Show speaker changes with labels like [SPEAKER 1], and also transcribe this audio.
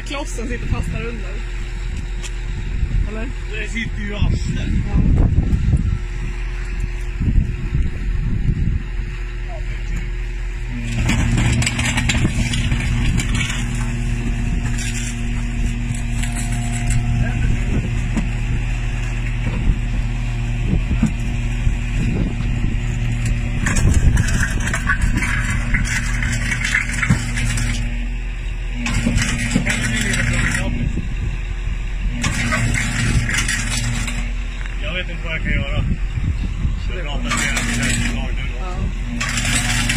[SPEAKER 1] klossen sitter fast där under. Eller?
[SPEAKER 2] Det sitter ju i arslet.
[SPEAKER 1] Ja.
[SPEAKER 2] vet inte vad jag kan göra. Jag pratar med en
[SPEAKER 1] nu.